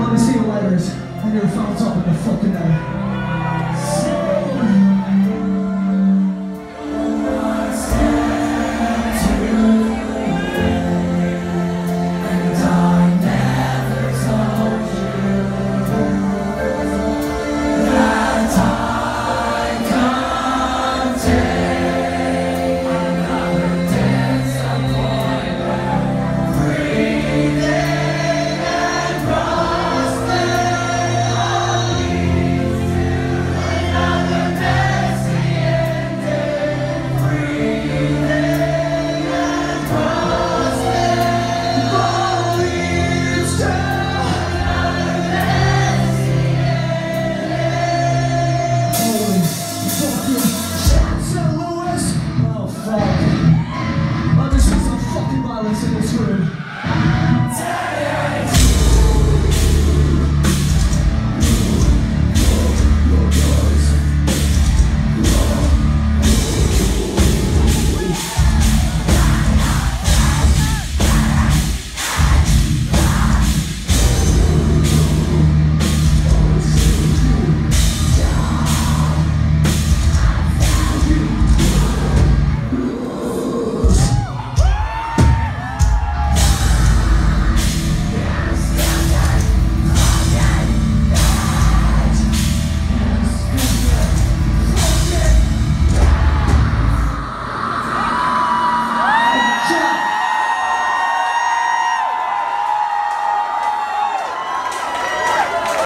Let me see your letters. I never found something to fucking know.